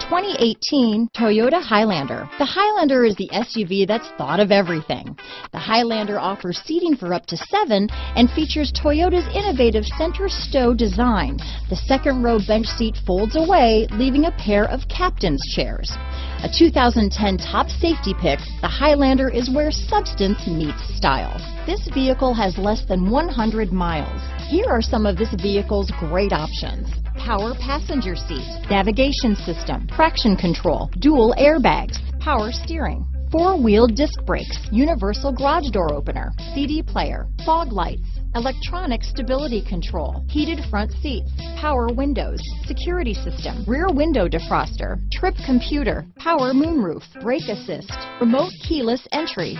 2018 Toyota Highlander. The Highlander is the SUV that's thought of everything. The Highlander offers seating for up to seven and features Toyota's innovative center stow design. The second row bench seat folds away, leaving a pair of captain's chairs. A 2010 top safety pick, the Highlander is where substance meets style. This vehicle has less than 100 miles. Here are some of this vehicle's great options. Power passenger seat, navigation system, traction control, dual airbags, power steering, four-wheel disc brakes, universal garage door opener, CD player, fog lights, electronic stability control, heated front seats, power windows, security system, rear window defroster, trip computer, power moonroof, brake assist, remote keyless entry,